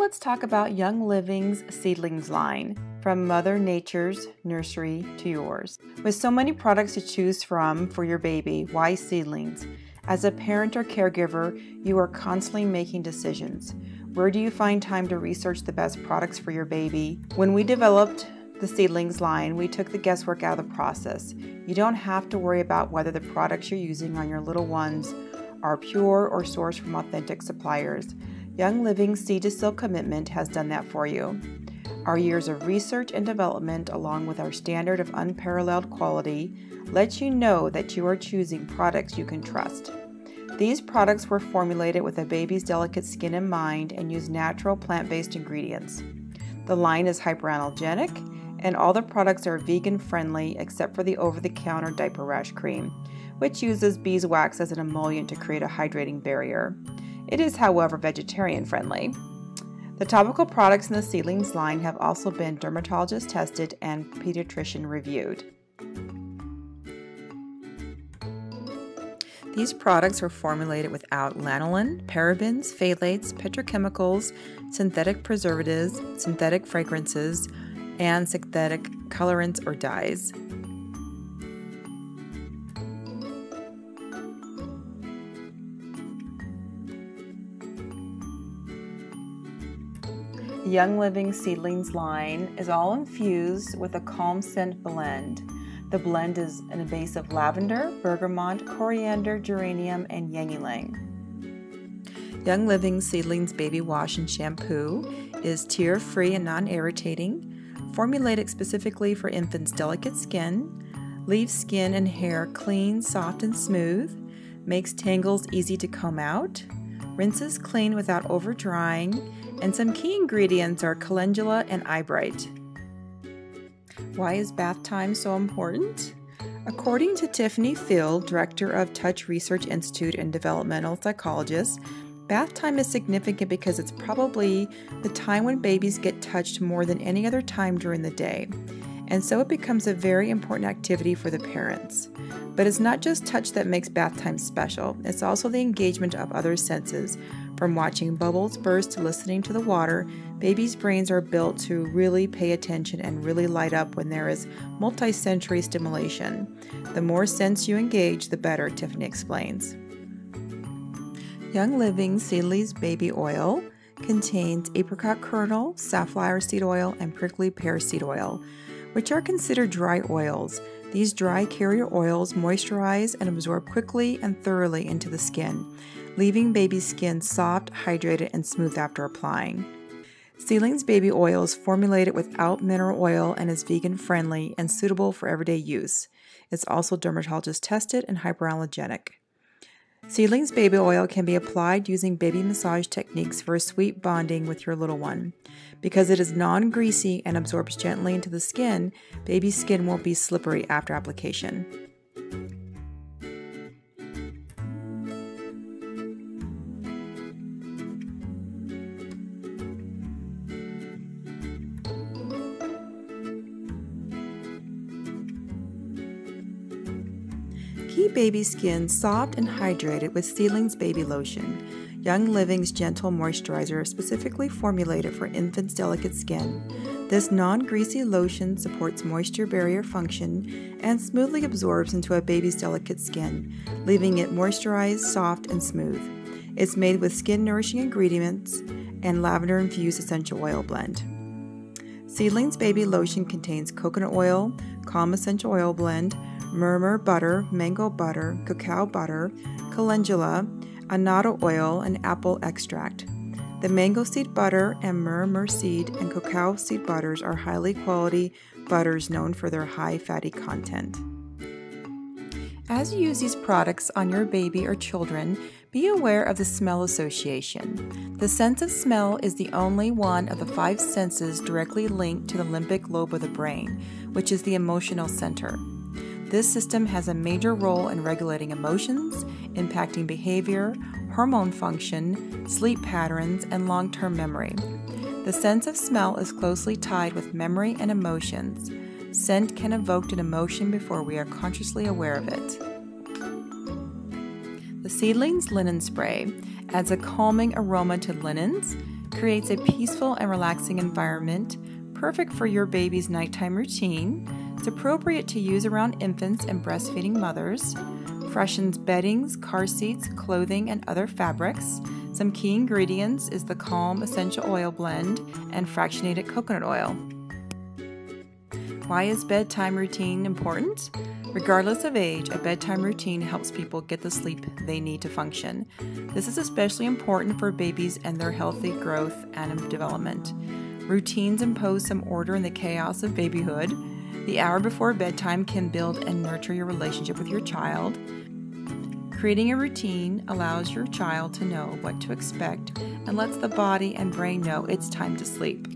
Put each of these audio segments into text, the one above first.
let's talk about Young Living's Seedlings line, from Mother Nature's nursery to yours. With so many products to choose from for your baby, why seedlings? As a parent or caregiver, you are constantly making decisions. Where do you find time to research the best products for your baby? When we developed the seedlings line, we took the guesswork out of the process. You don't have to worry about whether the products you're using on your little ones are pure or sourced from authentic suppliers. Young Living's Seed to Seal commitment has done that for you. Our years of research and development, along with our standard of unparalleled quality, lets you know that you are choosing products you can trust. These products were formulated with a baby's delicate skin in mind and use natural plant based ingredients. The line is hyperallergenic, and all the products are vegan friendly except for the over the counter diaper rash cream, which uses beeswax as an emollient to create a hydrating barrier. It is, however, vegetarian friendly. The topical products in the Seedlings line have also been dermatologist tested and pediatrician reviewed. These products are formulated without lanolin, parabens, phthalates, petrochemicals, synthetic preservatives, synthetic fragrances, and synthetic colorants or dyes. Young Living Seedlings line is all infused with a calm scent blend. The blend is in a base of lavender, bergamot, coriander, geranium, and ylang. Young Living Seedlings Baby Wash and Shampoo is tear free and non irritating, formulated specifically for infants' delicate skin, leaves skin and hair clean, soft, and smooth, makes tangles easy to comb out, rinses clean without over drying and some key ingredients are calendula and eyebright. Why is bath time so important? According to Tiffany Field, director of Touch Research Institute and developmental psychologist, bath time is significant because it's probably the time when babies get touched more than any other time during the day. And so it becomes a very important activity for the parents. But it's not just touch that makes bath time special, it's also the engagement of other senses, from watching bubbles burst to listening to the water, babies' brains are built to really pay attention and really light up when there is multi-sensory stimulation. The more sense you engage, the better, Tiffany explains. Young Living Seedlings Baby Oil contains apricot kernel, safflower seed oil, and prickly pear seed oil, which are considered dry oils. These dry carrier oils moisturize and absorb quickly and thoroughly into the skin leaving baby skin soft, hydrated, and smooth after applying. Seedlings Baby Oil is formulated without mineral oil and is vegan friendly and suitable for everyday use. It's also dermatologist tested and hyperallergenic. Seedlings baby oil can be applied using baby massage techniques for a sweet bonding with your little one. Because it is non greasy and absorbs gently into the skin, baby skin won't be slippery after application. Keep baby skin soft and hydrated with Seedlings Baby Lotion. Young Living's gentle moisturizer is specifically formulated for infants' delicate skin. This non greasy lotion supports moisture barrier function and smoothly absorbs into a baby's delicate skin, leaving it moisturized, soft, and smooth. It's made with skin nourishing ingredients and lavender infused essential oil blend. Seedlings Baby Lotion contains coconut oil, calm essential oil blend, murumuru butter, mango butter, cacao butter, calendula, annatto oil, and apple extract. The mango seed butter and murumuru seed and cacao seed butters are highly quality butters known for their high fatty content. As you use these products on your baby or children, be aware of the smell association. The sense of smell is the only one of the five senses directly linked to the limbic lobe of the brain, which is the emotional center. This system has a major role in regulating emotions, impacting behavior, hormone function, sleep patterns, and long term memory. The sense of smell is closely tied with memory and emotions. Scent can evoke an emotion before we are consciously aware of it. The Seedlings Linen Spray adds a calming aroma to linens, creates a peaceful and relaxing environment, perfect for your baby's nighttime routine. It's appropriate to use around infants and breastfeeding mothers. Freshens beddings, car seats, clothing, and other fabrics. Some key ingredients is the Calm Essential Oil Blend and fractionated coconut oil. Why is bedtime routine important? Regardless of age, a bedtime routine helps people get the sleep they need to function. This is especially important for babies and their healthy growth and development. Routines impose some order in the chaos of babyhood. The hour before bedtime can build and nurture your relationship with your child. Creating a routine allows your child to know what to expect and lets the body and brain know it's time to sleep.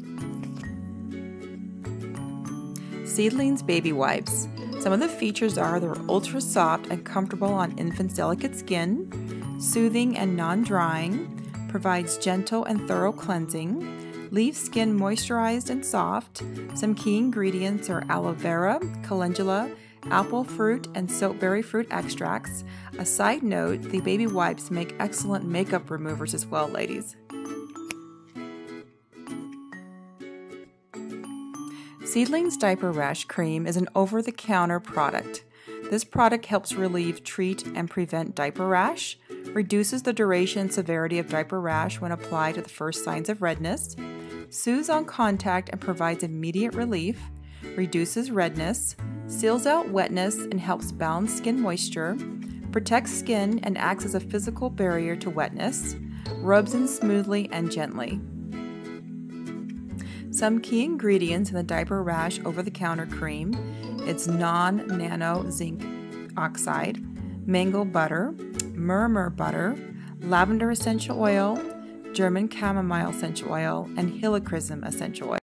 Seedlings Baby Wipes. Some of the features are they're ultra soft and comfortable on infants' delicate skin, soothing and non drying, provides gentle and thorough cleansing, leaves skin moisturized and soft. Some key ingredients are aloe vera, calendula, apple fruit, and soapberry fruit extracts. A side note the baby wipes make excellent makeup removers as well, ladies. Seedlings Diaper Rash Cream is an over the counter product. This product helps relieve, treat, and prevent diaper rash, reduces the duration and severity of diaper rash when applied to the first signs of redness, soothes on contact and provides immediate relief, reduces redness, seals out wetness and helps balance skin moisture, protects skin and acts as a physical barrier to wetness, rubs in smoothly and gently. Some key ingredients in the diaper rash over the counter cream it's non nano zinc oxide, mango butter, murumuru butter, lavender essential oil, German chamomile essential oil, and helichrysum essential oil.